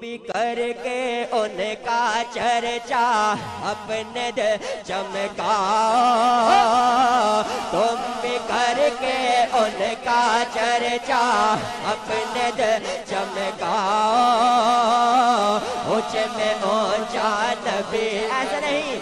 بھی کر کے ان کا چرچا اپنے دل چمکا تم بھی کر کے ان کا چرچا اپنے دل چمکا اونچے میں اونچا نبی۔ ایسا نہیں۔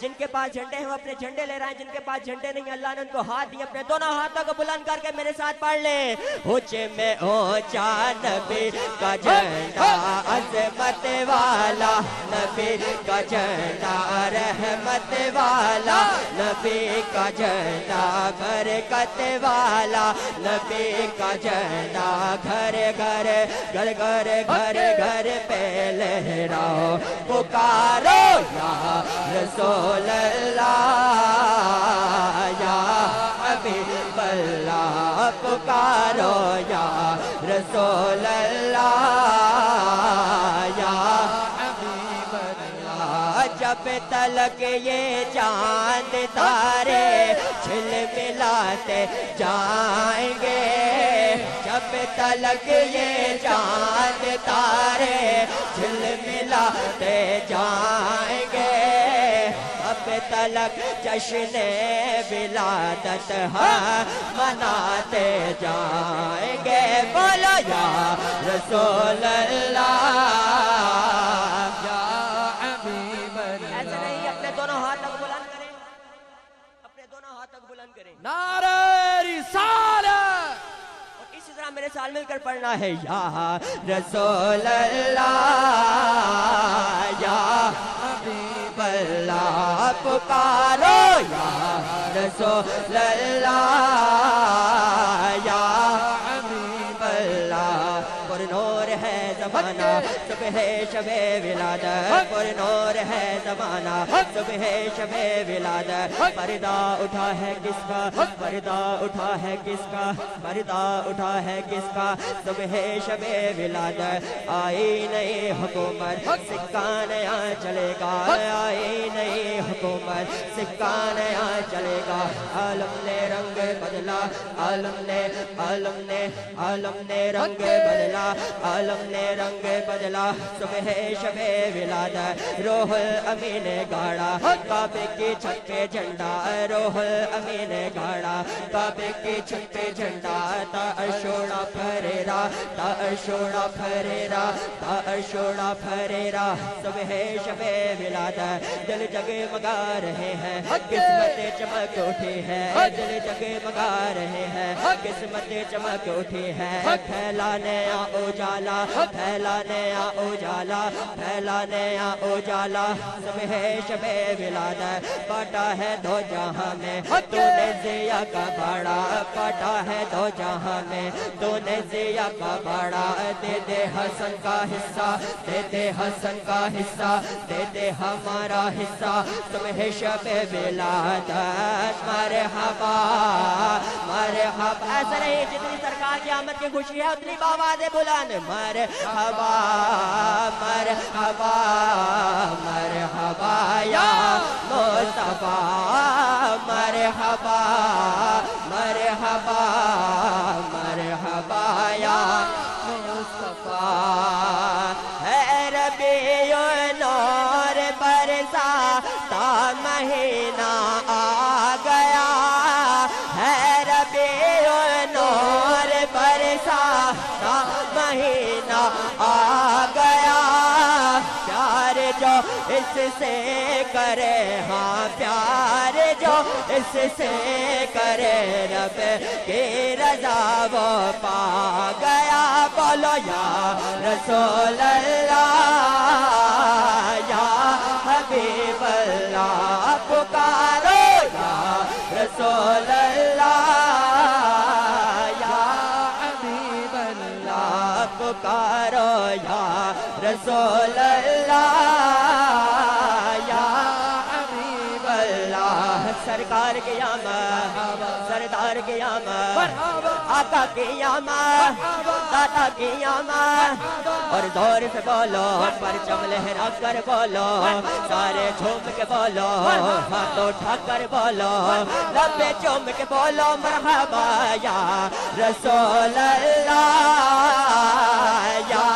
جن کے پاس جھنڈے ہیں وہ اپنے جھنڈے لے رہے ہیں، جن کے پاس جھنڈے نہیں، اللہ نے ان کو ہاتھ دیے اپنے دونوں ہاتھوں کو بلند کر کے میرے ساتھ پڑھ لیں اونچے میں اونچا نبی کا جھنڈا، عظمت والا نبی کا جھنڈا، رحمت والا نبی کا جھنڈا، برکت والا نبی کا جھنڈا۔ گھر گھر گھر گھر گھر گھر پہ لہراؤ، پکارو۔ یا رسول اللہ یا حبیب اللہ، پکارو یا رسول اللہ، یا حبیب اللہ، جب تلک یہ چاند تارے چھل ملاتے جائیں گے، جب تلک یہ چاند جشن ولادت ہاں مناتے جائیں گے بولو یا رسول اللہ۔ یا حبیب اللہ۔ ایسا نہیں اپنے دونوں ہاتھ تک بلند کریں۔ اپنے دونوں ہاتھ تک بلند کریں۔ نعرہ رسالت۔ اور اسی طرح میرے سال مل کر پڑھنا ہے یا رسول اللہ یا حبیب اللہ پکارو یا رسول صبح شب ولادت پر نور ہے زمانہ۔ صبح شب ولادت۔ پردہ اٹھا ہے کس کا؟ پردہ اٹھا ہے کس کا؟ پردہ اٹھا ہے کس کا؟ صبح شب ولادت۔ آئی نئی حکومت سکہ نیا چلے گا۔ آئی نئی حکومت سکہ نیا چلے گا۔ عالم نے رنگ بدلا عالم نے عالم نے عالم نے رنگ بدلا۔ عالم نے رنگ بدلا۔ صبح شب ولادت روح امین گاڑا کعبے کی چھت پہ جھنڈا روح الامین گاڑا کعبے کی چھت پہ جھنڈا تا اشوڑا پھریرا تا اشوڑا پھریرا تا اشوڑا پھریرا صبح شب ولادت دل جگے مگا رہے ہیں قسمت چمک اٹھی ہے دل جگے مگا رہے ہیں قسمت چمک اٹھی ہے پھیلانے آ اجالا پھیلانے آ اجالا پھیلانے آ اجالا صبح شب ولادت کاٹا ہے دو جہاں میں تو نے زیا کا باڑا کاٹا ہے دو جہاں میں تو نے زیا کا باڑا دے دے حسن کا حصہ دے دے حسن کا حصہ دے دے ہمارا حصہ صبح شب ولادت مرحبا مرحبا ایسا نہیں جتنی سرکار کی آمد کی خوشی ہے اتنی باواد بلند مرحبا مرحبا مرحبا یا مصطفیٰ مرحبا مرحبا مرحبا یا مصطفیٰ ہے ربیع نور برسا، تا مہینہ آ گیا ہے ربیع پیار جو اس سے کرے ہاں پیار جو اس سے کرے رب کی رضا وہ پا گیا بولو یا رسول اللہ یا حبیب اللہ پکارو سرکار کی آمد سردار کی آمد آقا کی آمد دادا کی آمد اور دور سے بولو، پرچم لہرا کر بولو، سارے جھوم کے بولو ہاتھ اٹھا کر بولو، لبے چوم کے بولو، مرحبا یا رسول اللہ، یا